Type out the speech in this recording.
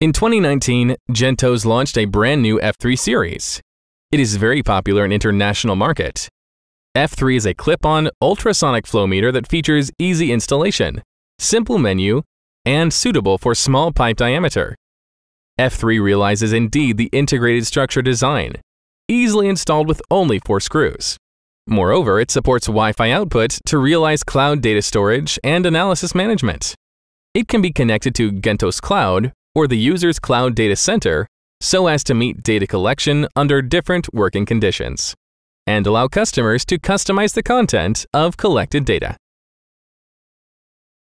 In 2019, Gentos launched a brand new F3 series. It is very popular in international market. F3 is a clip-on ultrasonic flow meter that features easy installation, simple menu, and suitable for small pipe diameter. F3 realizes indeed the integrated structure design, easily installed with only four screws. Moreover, it supports Wi-Fi output to realize cloud data storage and analysis management. It can be connected to Gentos Cloud or the user's cloud data center so as to meet data collection under different working conditions and allow customers to customize the content of collected data.